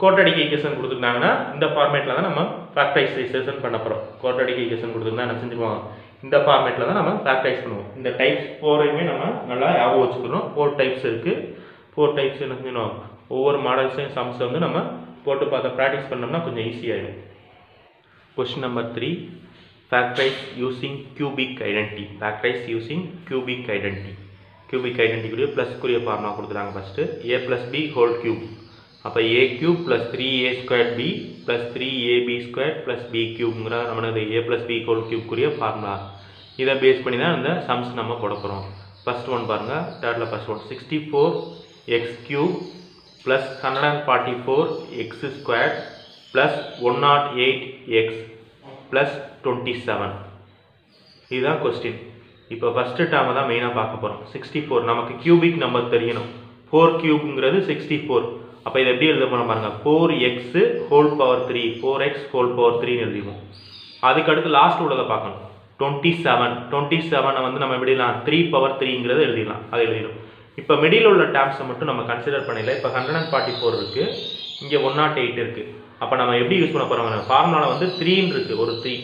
A: கோட்டடிக்கு ஈக்குவேஷன் கொடுத்துருந்தாங்கன்னா இந்த ஃபார்மேட்டில் தான் நம்ம ஃபேக்டரைசேஷன் பண்ண போகிறோம் கோட்டடிக்கு ஈக்குவேஷன் கொடுத்துருந்தா என்ன செஞ்சுருவோம் இந்த ஃபார்மேட்டில் தான் நம்ம ஃபேக்டரைஸ் பண்ணுவோம். இந்த டைப்ஸ் ஃபோரையுமே நம்ம நல்லா ஞாபகம் வச்சுக்கணும். ஃபோர் டைப்ஸ் இருக்குது ஃபோர் டைப்ஸ் என்ன செஞ்சணும் ஒவ்வொரு மாடல்ஸையும் சம்ஸை வந்து நம்ம போட்டு பார்த்து ப்ராக்டிஸ் பண்ணோம்னா கொஞ்சம் ஈஸியாகிடும் question number three factorise using cubic identity factorise using cubic identity cubic ஐடென்டிக்குரிய ப்ளஸ்க்குரிய ஃபார்முலா கொடுத்துருக்காங்க first a plus b whole cube அப்போ a cube plus three a square b plus three a b square plus b கியூப்ங்கிற நம்மளது a plus b whole கியூப்க்குரிய formula இதை base பண்ணி தான் இந்த sums நம்ம போட போகிறோம் ஃபஸ்ட் ஒன் பாருங்கள் தேர்டில் first one sixty four x cube plus hundred and forty four x square plus one nought eight x plus twenty seven இதுதான் கொஸ்டின் இப்போ ஃபஸ்ட்டு டேர்மை தான் மெயினாக பார்க்க போகிறோம் சிக்ஸ்டி ஃபோர் நமக்கு கியூபிக் நம்பர் தெரியணும். ஃபோர் கியூப்ங்கிறது சிக்ஸ்டி ஃபோர் அப்போ இதை எப்படி எழுத போகிறோம் பாருங்கள் four x whole power three four x whole power த்ரீன்னு எழுதிவோம் அதுக்கு அடுத்து லாஸ்ட் உள்ளதை பார்க்கணும். டுவெண்ட்டி செவன் டுவெண்ட்டி செவனை வந்து நம்ம எப்படிலாம் த்ரீ பவர் த்ரீங்கிறத எழுதிடலாம். அதை எழுதிடும் இப்போ மிடில் உள்ள டேம்ஸை மட்டும் நம்ம கன்சிடர் பண்ணல இப்போ ஹண்ட்ரட் அண்ட் ஃபார்ட்டி ஃபோர் இருக்குது இங்கே ஒன் நாட் oh எயிட் இருக்குது அப்போ நம்ம எப்படி யூஸ் பண்ண போகிறோம் ஃபார்முலாவில் வந்து த்ரீன்னு இருக்குது ஒரு த்ரீ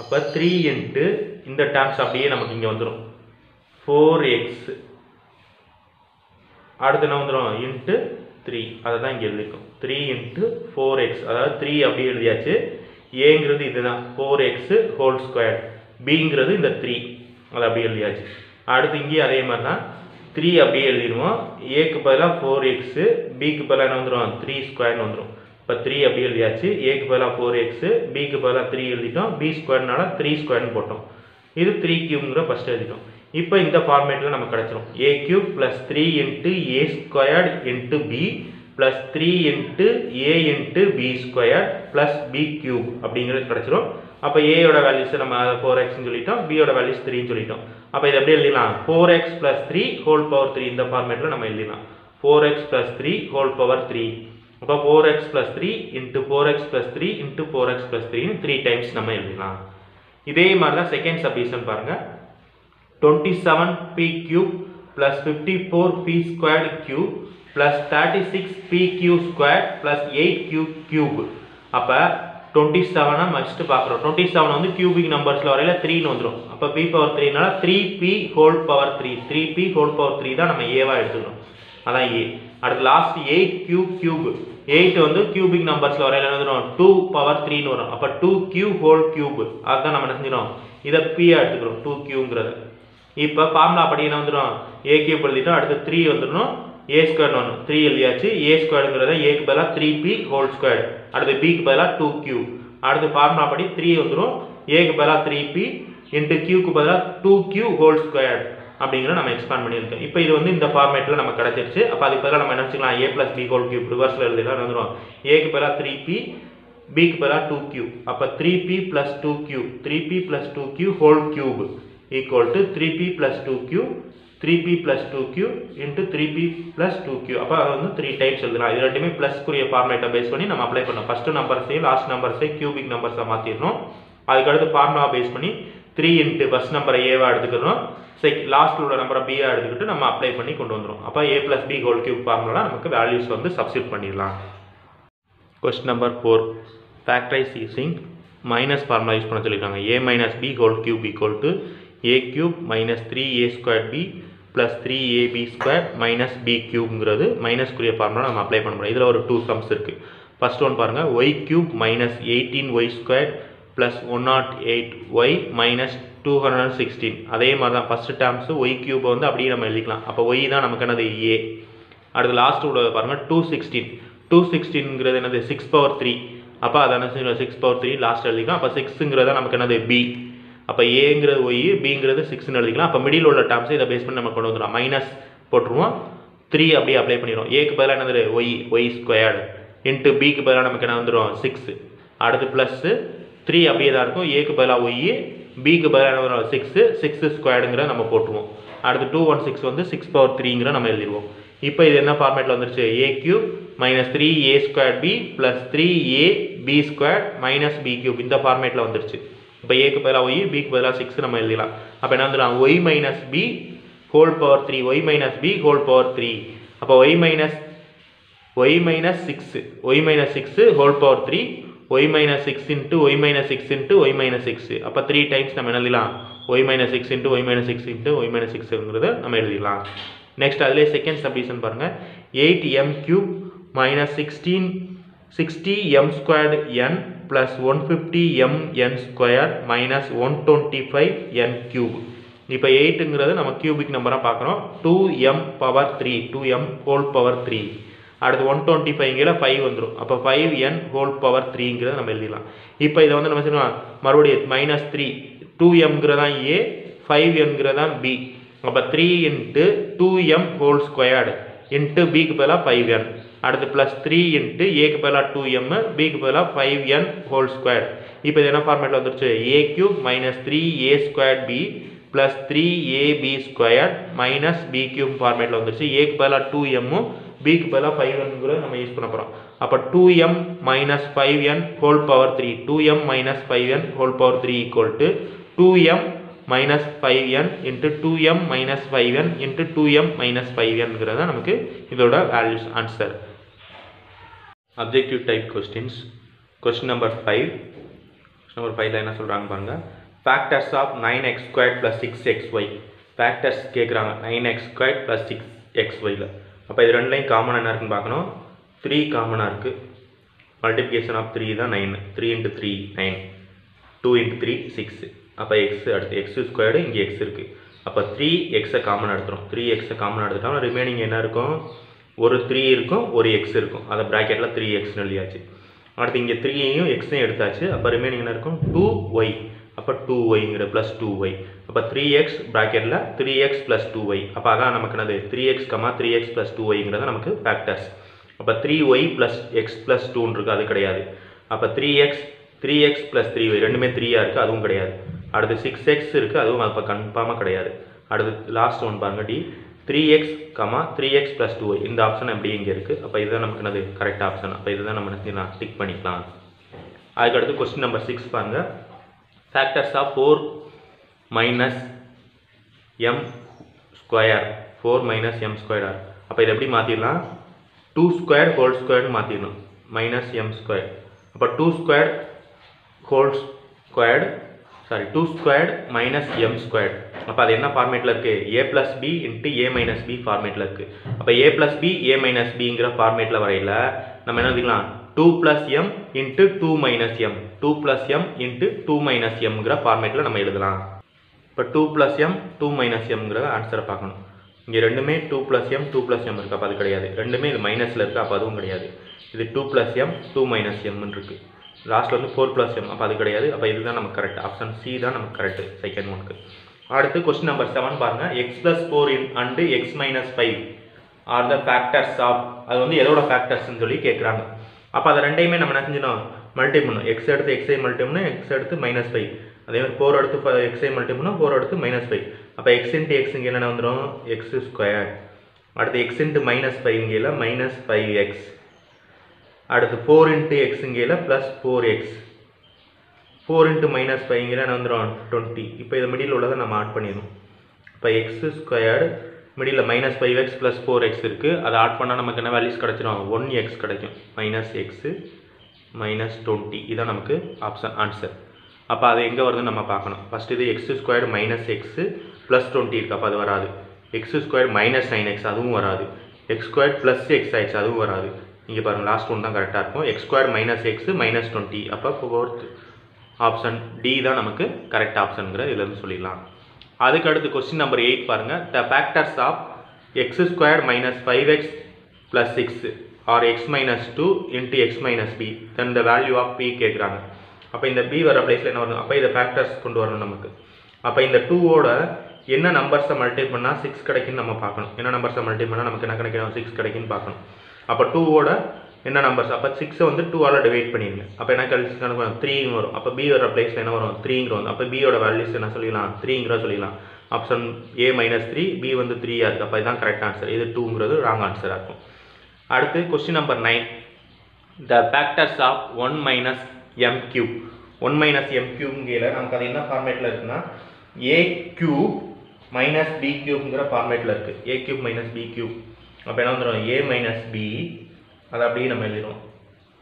A: அப்போ த்ரீ இன்ட்டு இந்த டேம்ஸ் அப்படியே நமக்கு இங்கே வந்துடும் ஃபோர் எக்ஸ் அடுத்து என்ன வந்துடும் இன்ட்டு த்ரீ அதை தான் இங்கே எழுதிக்கும் த்ரீ இன்ட்டு ஃபோர் எக்ஸ் அதாவது த்ரீ அப்படியே எழுதியாச்சு. ஏங்கிறது இதுதான். ஃபோர் எக்ஸு ஹோல் ஸ்கொயர் பிங்கிறது இந்த த்ரீ அதை அப்படியே எழுதியாச்சு. அடுத்து இங்கேயும் அதே மாதிரி தான் த்ரீ அப்படியே எழுதிடுவோம். ஏக்கு பதிலாக ஃபோர் எக்ஸு பிக்கு பதிலாக என்ன வந்துடும் த்ரீ ஸ்கொயர்னு வந்துடும் இப்போ த்ரீ அப்படியே எழுதியாச்சு. ஏக்கு பதிலாக ஃபோர் எக்ஸு பிக்கு பதிலாக த்ரீ எழுதிட்டோம். பி ஸ்கொயர்னால த்ரீ ஸ்கொயர்னு போட்டோம். இது த்ரீ கியூங்கிற ஃபஸ்ட் எழுதிட்டோம். இப்போ இந்த ஃபார்மேட்டில் நமக்கு கிடச்சிரும். A cube plus three into a squared into b plus three into a into b square plus b cube அப்படிங்கிறது கிடச்சிரும். அப்போ ஏயோட வேல்யூஸை நம்ம ஃபோர் எக்ஸ்னு சொல்லிட்டோம். பியோட வேல்யூஸ் த்ரீன்னு சொல்லிட்டோம். அப்போ இதை எப்படி எழுதிடலாம்? Four x plus three whole power three இந்த ஃபார்மேட்டில் நம்ம எழுதிடலாம். Four x plus three whole power three அப்போ four x plus three into four x plus three into four x plus த்ரீன்னு த்ரீ டைம்ஸ் நம்ம எழுதிடலாம். இதே மாதிரி தான் செகண்ட் சப்டிஷன் பாருங்கள் twenty seven b cube plus fifty four b squared cube plus thirty six b q square plus eight q cube அப்போ twenty செவனை must பார்க்குறோம். Twenty seven வந்து கியூபிக் நம்பர்ஸில் வரையில த்ரீன்னு வந்துடும் அப்போ B power த்ரீனால three b whole power three three b whole power three தான் நம்ம ஏவாக எடுத்துக்கணும். அதான் ஏ அடுத்து last eight cube cube eight வந்து கியூபிக் நம்பர்ஸில் வரையில என்ன டூ பவர் த்ரீன்னு வரும். அப்போ டூ கியூ ஹோல் கியூப் அதுதான் நம்ம என்ன செஞ்சிடும் இதை பியாக எடுத்துக்கிறோம். டூ கியூங்கிறத இப்போ ஃபார்முலா அப்படி என்ன வந்துடும் ஏ கியூப் எழுதிட்டோம் அடுத்து த்ரீ வந்துடணும் ஏ ஸ்கொயர்னு ஒன்று த்ரீ எழுதியாச்சு. ஏ ஸ்கொயருங்கிறத ஏக்கு பதிலாக த்ரீ பி ஹோல் ஸ்கொயர் அடுத்து பிக்கு பதிலாக டூ கியூ அடுத்து ஃபார்முலா படி த்ரீ வந்துடும் ஏக்கு பதிலாக த்ரீ பி இன்ட்டு கியூக்கு பதிலாக டூ கியூ ஹோல் ஸ்கொயர் அப்படிங்கிற நம்ம எக்ஸ்பேண்ட் பண்ணியிருக்கோம். இப்போ இது வந்து இந்த ஃபார்மேட்டில் நம்ம கிடச்சிருச்சு. அப்போ அதுக்கு பதிலாக நம்ம என்ன வச்சுக்கலாம்? A plus b whole cube ரிவர்ஸில் எழுதிடலாம் வந்துடும் ஏக்கு பதிலாக த்ரீ பி பிக்கு பதிலாக டூ கியூ அப்போ three b plus two q three b plus two q whole cube equal to three b plus two q three b plus two q into three b plus two q அப்போ அது வந்து three types எழுதலாம். இது ரெண்டுமே ப்ளஸ்க்குரிய ஃபார்மேட்டை base பண்ணி நம்ம apply பண்ணோம். First நம்பர்ஸையும் லாஸ்ட் நம்பர்ஸையும் கியூபிக் நம்பர்ஸை மாற்றிடணும் அதுக்கடுத்து ஃபார்முலா பேஸ் பண்ணி த்ரீ இன்ட்டு ஃபஸ்ட் நம்பரை ஏவாக எடுத்துக்கிறோம் செக் லாஸ்ட்டில் உள்ள நம்பரை பியா எடுத்துக்கிட்டு நம்ம அப்ளை பண்ணி கொண்டு வந்துடும் அப்போ a plus b whole cube formula நமக்கு வேல்யூஸ் வந்து சப்ஸ்டியூட் பண்ணிடலாம். Question number four factorise using minus formula use பண்ண சொல்லியிருக்காங்க a minus b whole cube equal to a cube minus three a square b plus three a b square minus b கியூப்ங்கிறது மைனஸ்க்குரிய formula நம்ம apply பண்ண முடியும். இதில் ஒரு two sums இருக்குது first one பாருங்கள் y cube minus eighteen y square plus one nought eight y minus two hundred and sixteen அதே மாதிரி தான் ஃபஸ்ட்டு டேர்ம்ஸு ஒய் க்யூப் வந்து அப்படியே நம்ம எழுதிக்கலாம். அப்போ ஒய் தான் நமக்கு என்னது? ஏ அடுத்து லாஸ்ட் உள்ளது பாருங்கள் டூ சிக்ஸ்டீன் டூ சிக்ஸ்டீன்ங்கிறது என்னது? சிக்ஸ் பவர் த்ரீ அப்போ அதை என்ன சிக்ஸ் பவர் த்ரீ லாஸ்ட் எழுதிக்கலாம். அப்போ சிக்ஸுங்கிறத நமக்கு என்னது? பி அப்போ ஏங்கிறது ஒய் பிங்கிறது சிக்ஸ்னு எழுதிக்கலாம். அப்போ மிடில் உள்ள டேர்ம்ஸை இதை பேஸ் பண்ணி நம்ம கொண்டு வந்துடும் மைனஸ் போட்டுருவோம். த்ரீ அப்படியே அப்ளை பண்ணிடுவோம் ஏக்கு பதிலாக என்னது? ஒய் ஒய் ஸ்கொயர்டு இன்ட்டு பிக்கு பதிலாக நமக்கு என்ன வந்துடும் சிக்ஸு அடுத்து ப்ளஸ்ஸு த்ரீ அப்படியே தான் இருக்கும். ஏக்கு பதிலாக ஒய் பிக்கு பதிலாக என்ன வரும் சிக்ஸு சிக்ஸு ஸ்கொயர்டுங்கிற நம்ம போட்டுருவோம். அடுத்து டூ ஒன் சிக்ஸ் வந்து சிக்ஸ் பவர் த்ரீங்கிற நம்ம எழுதிடுவோம். இப்போ இது என்ன ஃபார்மேட்டில் வந்துருச்சு? A cube minus three a square b plus three a b square minus b cube இந்த ஃபார்மேட்டில் வந்துருச்சு. இப்போ ஏக்கு பதிலாக ஒய் பிக்கு பதிலாக சிக்ஸ் நம்ம எழுதலாம் அப்போ என்ன வந்துடலாம் y minus b whole power three y minus b whole power three அப்போ y minus y minus six y minus six whole power three y minus six into y minus six into y minus six அப்போ three times நம்ம எழுதலாம் y minus six into y minus six into y minus சிக்ஸுங்கிறத நம்ம எழுதிடலாம் next அதிலே second submission பாருங்கள் eight m cube minus sixteen sixty m squared n plus one fifty m n square minus one twenty five n cube இப்போ எயிட்டுங்கிறது நம்ம cubic நம்பராக பார்க்குறோம். Two m power three two m whole power three அடுத்து one twenty ஃபைவ்ங்கிற five வந்துடும் அப்போ five என் whole power த்ரீங்கிறத நம்ம எழுதிடலாம். இப்போ இதை வந்து நம்ம செய்யலாம் மறுபடியும் மைனஸ் த்ரீ டூ எம்ங்கிறதான் ஏ ஃபைவ் என்கிறதான் பி அப்போ three into two m whole squared into பிக்கு பதிலாக ஃபைவ் என் அடுத்து ப்ளஸ் த்ரீ இன்ட்டு ஏக்கு பதிலாக டூ எம் பிக்கு பதிலாக ஃபைவ் என் ஹோல் ஸ்கொயர் இப்போ இது என்ன ஃபார்மேட்டில் வந்துருச்சு? A cube minus three a square b plus three a b square minus b cube ஃபார்மேட்டில் வந்துருச்சு. ஏக்கு பதிலாக டூ எம்மும் பிக்கு பதிலாக ஃபைவ் என்கிற நம்ம யூஸ் பண்ண போகிறோம் அப்போ two M minus five N whole power three two M minus five N whole power three equal to two M minus five N into two M minus five N into two M minus five என்கிறத நமக்கு இதோட values answer objective type questions question number five question number ஃபைவ்ல என்ன சொல்கிறாங்க பாருங்கள் factors of nine X square plus six X Y factors கேட்குறாங்க nine X square plus six X ஒய்ல அப்போ இது ரெண்டுலையும் காமன் என்ன இருக்குன்னு பார்க்கணும். த்ரீ காமனாக இருக்குது மல்டிப்ளிகேஷன் ஆஃப் த்ரீ தான் nine three into three nine two into three six அப்போ எக்ஸ் அடுத்து எக்ஸ் ஸ்கொயர்டு இங்கே எக்ஸ் இருக்குது அப்போ த்ரீ எக்ஸை காமன் எடுத்துரும். த்ரீ எக்ஸை காமன் எடுத்துட்டோம் ரிமைனிங் என்ன இருக்கும்? ஒரு த்ரீ இருக்கும் ஒரு எக்ஸ் இருக்கும். அதை ப்ராக்கெட்டில் த்ரீ எக்ஸ்னு எழுதியாச்சு. அடுத்து இங்கே த்ரீயையும் எக்ஸையும் எடுத்தாச்சு. அப்போ ரிமைனிங் என்ன இருக்கும்? டூ ஒய் அப்போ டூ ஒய்ங்கிற ப்ளஸ் டூ ஒய் அப்போ த்ரீ எக்ஸ் ப்ராக்கெட்டில் three X plus two Y அப்போ அதான் நமக்கு என்னது? Three X comma three X plus two ஒய்ங்கிறது நமக்கு ஃபேக்டர்ஸ் அப்போ three Y plus X plus டூன்னு இருக்குது அது கிடையாது. அப்போ three X three X plus three Y ரெண்டுமே த்ரீயாக இருக்குது அதுவும் கிடையாது. அடுத்து சிக்ஸ் எக்ஸ் இருக்குது அதுவும் அப்போ கன்ஃபார்மாக கிடையாது. அடுத்து லாஸ்ட் ஒன் பாருங்க D three X comma three X plus two Y இந்த ஆப்ஷன் எப்படி இங்கே இருக்குது அப்போ இதுதான் நமக்கு என்னது? கரெக்ட் ஆப்ஷன் அப்போ இதுதான் நம்ம என்ன டிக் பண்ணிக்கலாம். அதுக்கடுத்து கொஸ்டின் நம்பர் சிக்ஸ் பாருங்கள் factors of four minus M square four minus M square அப்போ இதை எப்படி மாற்றிடலாம் டூ ஸ்கொயர் ஹோல் ஸ்கொயர்னு மாற்றிடணும் மைனஸ் எம் ஸ்கொயர் அப்போ two square whole squared sorry two squared minus M squared அப்போ அது என்ன ஃபார்மேட்டில் இருக்குது A plus B into A minus B ஃபார்மேட்டில் இருக்குது அப்போ A plus B A minus பிங்கிற ஃபார்மேட்டில் வரையில் நம்ம என்ன எழுதிக்கலாம்? Two plus M into two minus M two plus M into two minus எம்ங்கிற ஃபார்மேட்டில் நம்ம எழுதலாம். இப்போ two plus M two minus எம்ங்கிறத ஆன்சரை பார்க்கணும். இங்கே ரெண்டுமே two plus M two plus M இருக்குது அப்போ அது கிடையாது. ரெண்டுமே இது மைனஸில் இருக்குது அப்போ அதுவும் கிடையாது. இது two plus M two minus எம்னு இருக்குது லாஸ்ட்டில் வந்து ஃபோர் ப்ளஸ் எம் அப்போ அது கிடையாது. அப்போ இதுதான் நமக்கு கரெக்ட் ஆப்ஷன் சி தான் நமக்கு கரெக்ட் செகண்ட் ஒனுக்கு அடுத்து கொஸ்டின் நம்பர் செவன் பாருங்கள் X plus four in and X minus five are the factors of அது வந்து எதோட ஃபேக்டர்ஸ்னு சொல்லி கேட்குறாங்க அப்போ அதை ரெண்டையுமே நம்ம என்ன செஞ்சோம் மல்டி பண்ணணும். எக்ஸ் எடுத்து எக்ஸை மல்டி பண்ணணும் எக்ஸ் எடுத்து மைனஸ் ஃபைவ் அதே மாதிரி ஃபோர் எடுத்து எக்ஸை மல்டி பண்ணணும் ஃபோர் எடுத்து மைனஸ் ஃபைவ் அப்போ எக்ஸ் இன்ட்டு எக்ஸ் இங்கே என்ன வந்துடும் எக்ஸ் ஸ்கொயர் அடுத்து எக்ஸ் இன்ட்டு மைனஸ் ஃபைவ் இங்கேயில் மைனஸ் ஃபைவ் எக்ஸ் அடுத்து four into X இங்கேயில் plus four X four into minus ஃபைவ்ங்கிற என்ன வந்துடும் டுவெண்ட்டி இப்போ இது மிடில் உள்ளதை நம்ம ஆட் பண்ணிடணும். இப்போ X squared middle minus five X plus four X இருக்குது அதை ஆட் பண்ணால் நமக்கு என்ன வேல்யூஸ் கிடச்சிடும் ஒன் எக்ஸ் கிடைக்கும். மைனஸ் எக்ஸு மைனஸ் டுவெண்ட்டி இதான் நமக்கு ஆப்ஷன் ஆன்சர் அப்போ அது எங்கே வருதுன்னு நம்ம பார்க்கணும். ஃபஸ்ட் இது X squared minus X plus twenty இருக்குது அப்போ அது வராது. X square minus nine X அதுவும் வராது. எக்ஸ் ஸ்கொயர் ப்ளஸ் எக்ஸ் ஆயிடுச்சு அதுவும் வராது. இங்கே பாருங்கள் லாஸ்ட் ஒன் தான் கரெக்டாக இருக்கும். X square minus X minus twenty அப்போ ஃபோர்த் ஆப்ஷன் டி தான் நமக்கு கரெக்ட் ஆப்ஷனுங்கிற இதுலேருந்து சொல்லிடலாம். அதுக்கு அடுத்து கொஸ்டின் நம்பர் எயிட் பாருங்கள் the factors of X square minus five X plus six are X minus two into X minus B then the value of B கேட்குறாங்க அப்போ இந்த பி வர பிளேஸில் என்ன வரும்? அப்போ இதை ஃபேக்டர்ஸ் கொண்டு வரணும் நமக்கு. அப்போ இந்த டூவோட என்ன நம்பர்ஸை மல்டிப் பண்ணால் சிக்ஸ் கிடைக்குன்னு நம்ம பார்க்கணும். என்ன நம்பர்ஸை மல்டி பண்ணால் நமக்கு என்ன கிடைக்கும் சிக்ஸ் கிடைக்குன்னு பார்க்கணும். அப்போ டூவோட என்ன நம்பர்ஸ் அப்போ சிக்ஸை வந்து டூவால் டிவைட் பண்ணிடுங்க அப்போ என்ன கழிச்சு கணக்கு வரும் வரும். அப்போ பி வர பிளேஸில் என்ன வரும்? த்ரீங்கிற வரும். அப்போ பியோட வேல்யூஸ் என்ன சொல்லிக்கலாம் த்ரீங்கிற சொல்லிக்கலாம் option A minus three B வந்து த்ரீயாக இருக்குது அப்போ இதுதான் கரெக்ட் ஆன்சர் இது டூங்கிறது ராங் ஆன்சராக இருக்கும். அடுத்து question number nine the factors of one minus M cube one minus M கியூப்ங்கிற நமக்கு அது என்ன ஃபார்மேட்டில் இருக்குன்னா ஏ கியூப் மைனஸ் பி கியூப்ங்கிற ஃபார்மேட்டில் இருக்குது A cube minus B cube அப்போ என்ன வந்துடும் ஏ மைனஸ் பி அதை அப்படியே நம்ம எழுதிடுவோம்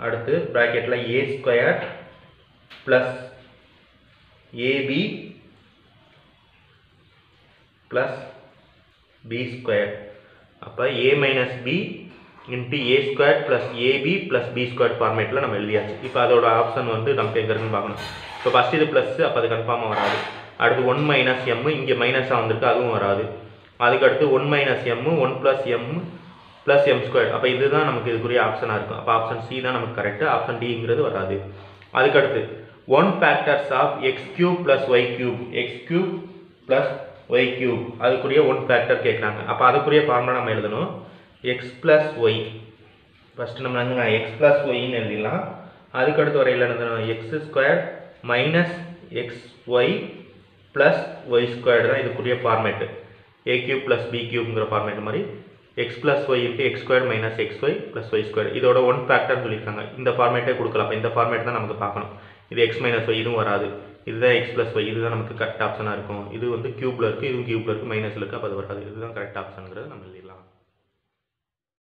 A: அடுத்து ப்ராக்கெட்டில் A square plus AB plus B square அப்போ A minus B into A square plus AB plus B square ஃபார்மேட்டில் நம்ம எழுதியாச்சு. இப்போ அதோட ஆப்ஷன் வந்து நமக்கு எங்கே இருக்குன்னு பார்க்கணும். இப்போ ஃபஸ்ட் இது ப்ளஸ் அப்போ அது கன்ஃபார்மாக வராது. அடுத்து ஒன் மைனஸ் எம்மு இங்கே மைனஸாக வந்திருக்கு அதுவும் வராது. அதுக்கடுத்து one minus M one plus M plus M square அப்போ இதுதான் நமக்கு இதுக்குரிய ஆப்ஷனாக இருக்கும். அப்போ ஆப்ஷன் சி தான் நமக்கு கரெக்டு ஆப்ஷன் டிங்கிறது வராது. அதுக்கடுத்து one factors of X cube plus Y cube X cube plus Y cube அதுக்குரிய ஒன் ஃபேக்டர் கேட்குறாங்க அப்போ அதுக்குரிய ஃபார்முலா நம்ம எழுதணும். எக்ஸ் ப்ளஸ் ஒய் ஃபஸ்ட்டு நம்ம வந்து நான் எக்ஸ் ப்ளஸ் ஒய்ன்னு எழுதிடலாம். அதுக்கடுத்து வரையில் எழுதணும்? X square minus X Y plus Y square தான் இதுக்குரிய format A cube plus B கியூப்ங்கிற format மாதிரி X plus Y into X square minus X Y plus Y square இதோட ஒன் ஃபேக்டர்னு சொல்லியிருக்காங்க. இந்த ஃபார்மேட்டே கொடுக்கலாம். அப்போ இந்த ஃபார்மேட் தான் நமக்கு பார்க்கணும். இது எக்ஸ் மைனஸ் ஒய் இதுவும் வராது. இதுதான் எக்ஸ் ப்ளஸ் ஒய் இதுதான் நமக்கு கரெக்ட் ஆப்ஷனாக இருக்கும். இது வந்து க்யூப்பில் இருக்குது இதுவும் கியூப்பில் இருக்குது மைனஸில் இருக்குது அப்போ அது வராது. இதுதான் கரெக்ட் ஆப்ஷனுங்கிறது நம்ம